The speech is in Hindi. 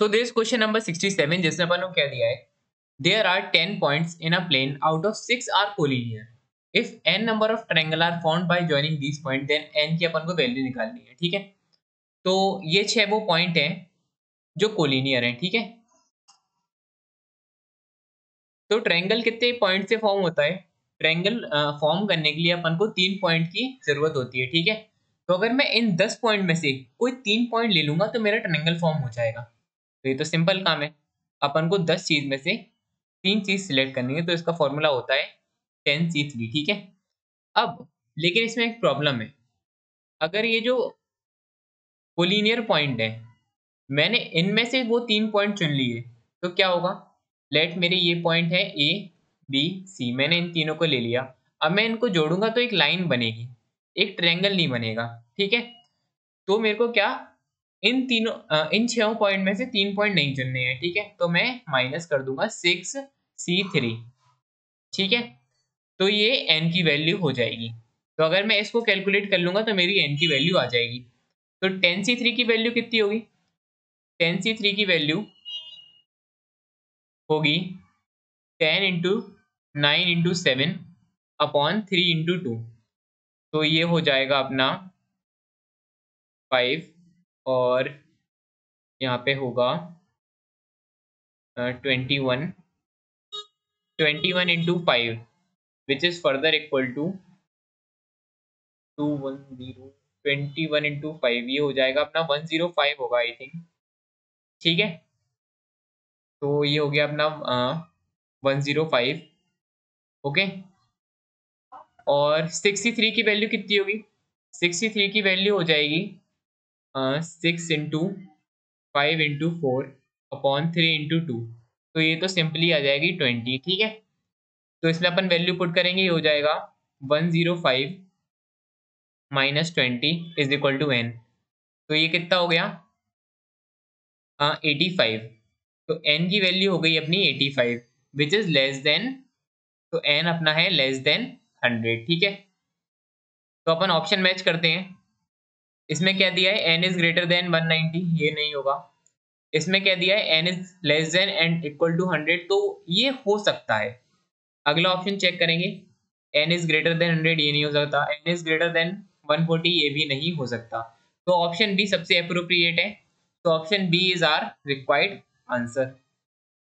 So, this question number 67 जिसने अपन को क्या दिया है, there are 10 points in a plane out of 6 are collinear. If n number of triangle are formed by joining these points, then n की अपन को वैल्यू निकालनी है, ठीक है? तो ये छह वो पॉइंट हैं जो कोलिनियर हैं, ठीक है? तो ट्रायंगल कितने पॉइंट से फॉर्म होता है? ट्रायंगल फॉर्म करने के लिए अपन को तीन पॉइंट की ज़रूरत होती है, ठीक है? तो अगर मैं इन दस पॉइंट में से कोई तीन पॉइंट ले लूँगा तो मेरा ट्रायंगल फॉर्म हो जाएगा। तो ये तो सिंपल काम है। अपन को दस चीज़ में से तीन चीज़ सिलेक्ट करनी है तो इसका फॉर्मूला होता है टेन सी थ्री ठीक है? अब, लेकिन इसमें एक प्रॉब्लम है। अगर ये जो कोलिनियर पॉइंट है, मैंने इनमें से वो तीन पॉइंट चुन लिए तो क्या होगा? लेट मेरे ये पॉइंट है ए बी सी मैंने इन तीनों को ले लिया। अब मैं इनको जोड़ूँगा तो एक लाइन बनेगी, एक ट्रायंगल नहीं बनेगा, ठीक है? तो मेरे को क्या इन तीनों इन छह पॉइंट में से तीन पॉइंट नहीं चुनने हैं, ठीक है? तो मैं माइनस कर दूँगा सिक्स सी थ्री ठीक है? तो ये एन की वैल्यू हो जाएगी। तो अगर मैं इसको कैलकुलेट कर लूँगा तो मेरी एन की वैल्यू आ जाएगी। तो टेन सी थ्री की वैल्यू कितनी होगी? टेन सी थ्री की वैल्यू होगी ten into nine into seven upon three into two तो ये हो जाएगा अपना फाइव और यहाँ पे होगा twenty one twenty one into five which is further equal to two one zero twenty one into five ये हो जाएगा अपना वन ज़ीरो फाइव होगा आई थिंक ठीक है? तो ये हो गया अपना वन ज़ीरो फाइव ओके और सिक्सटी थ्री की वैल्यू कितनी होगी? सिक्सटी थ्री की वैल्यू हो जाएगी six into five into four upon three into two तो ये तो सिंपली आ जाएगी ट्वेंटी ठीक है? तो इसमें अपन वैल्यू पुट करेंगे, ये हो जाएगा one zero five minus twenty is equal to N तो ये कितना हो गया? एटी फाइव तो एन की वैल्यू हो गई अपनी eighty five which is less than तो एन अपना है लेस देन हंड्रेड ठीक है? तो अपन ऑप्शन मैच करते हैं। इसमें क्या दिया है? एन इज़ ग्रेटर देन 190 ये नहीं होगा। इसमें क्या दिया है? N is less than and equal to hundred तो ये हो सकता है। अगला ऑप्शन चेक करेंगे। N is greater than hundred ये नहीं हो सकता। एन इज़ ग्रेटर देन 140 ये भी नहीं हो सकता। तो ऑप्शन बी सबसे अप्रोप्रिएट है। तो option B is our required answer